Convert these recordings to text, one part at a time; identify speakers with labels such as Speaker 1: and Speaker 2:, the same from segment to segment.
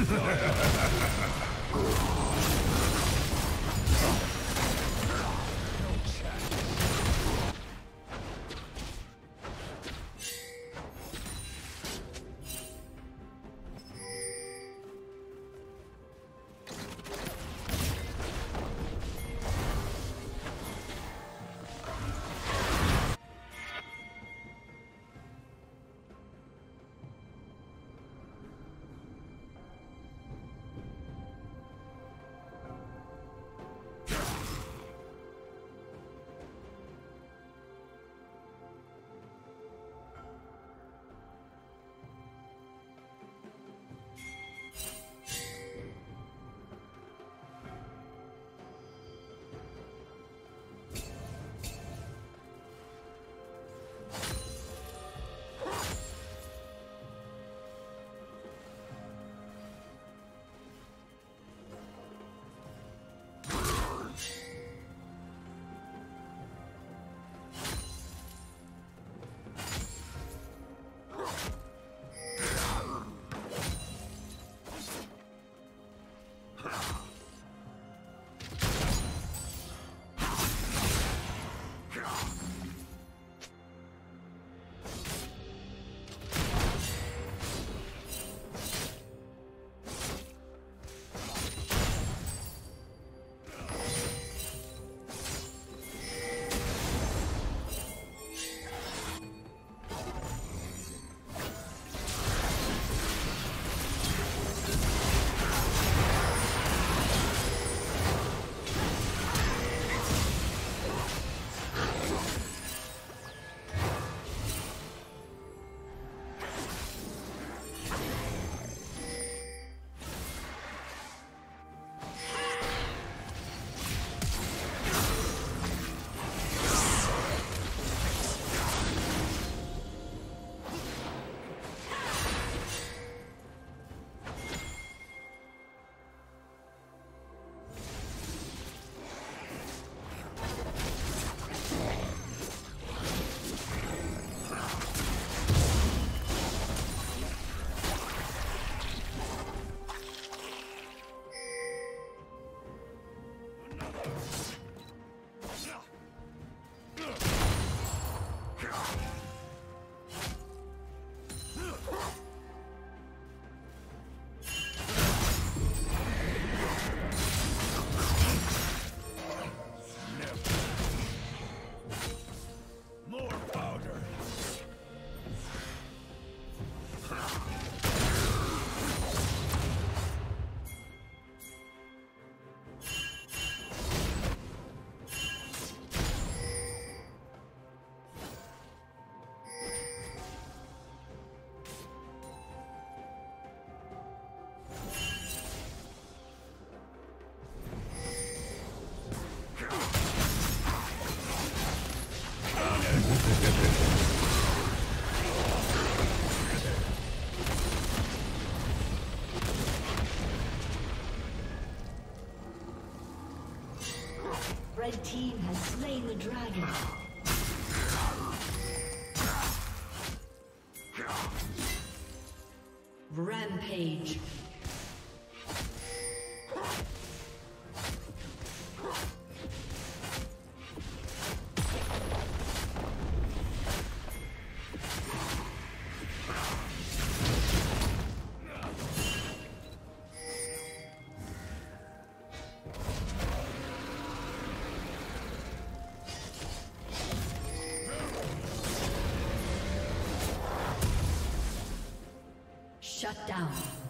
Speaker 1: Red team has slain the dragon. Rampage. Shut down.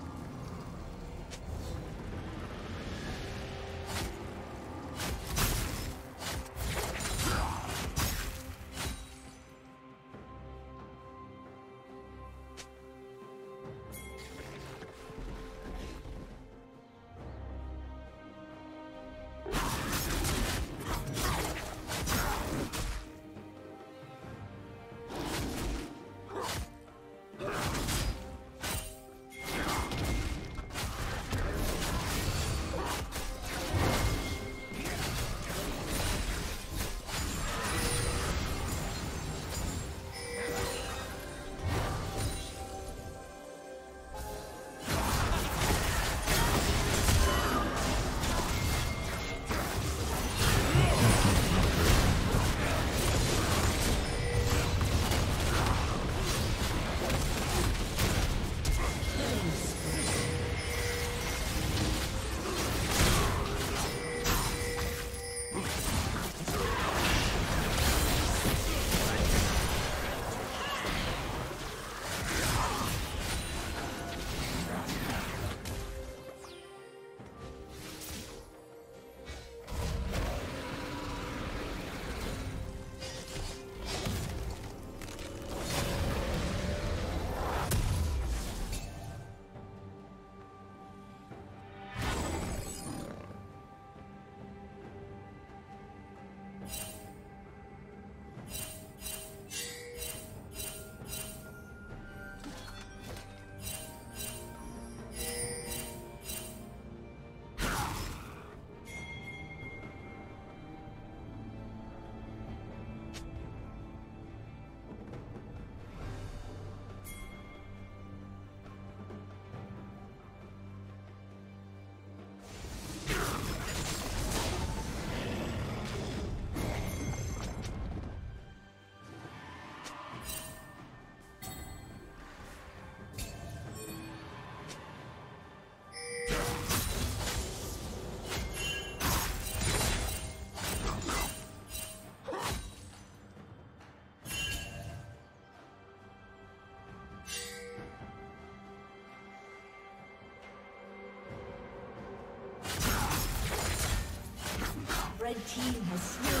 Speaker 1: you Red team has slain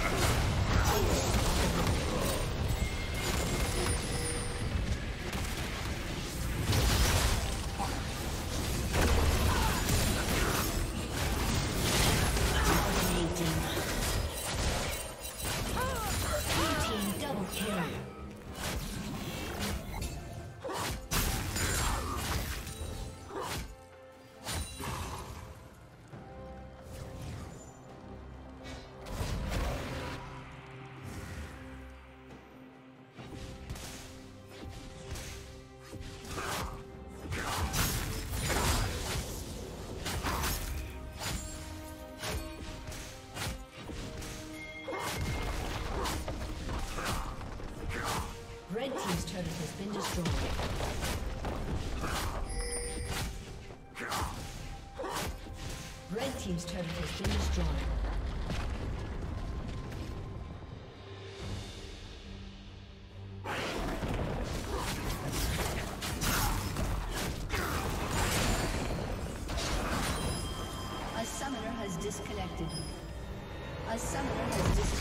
Speaker 1: destroyed. Red Team's turret has been destroyed. A summoner has disconnected. A summoner has disconnected.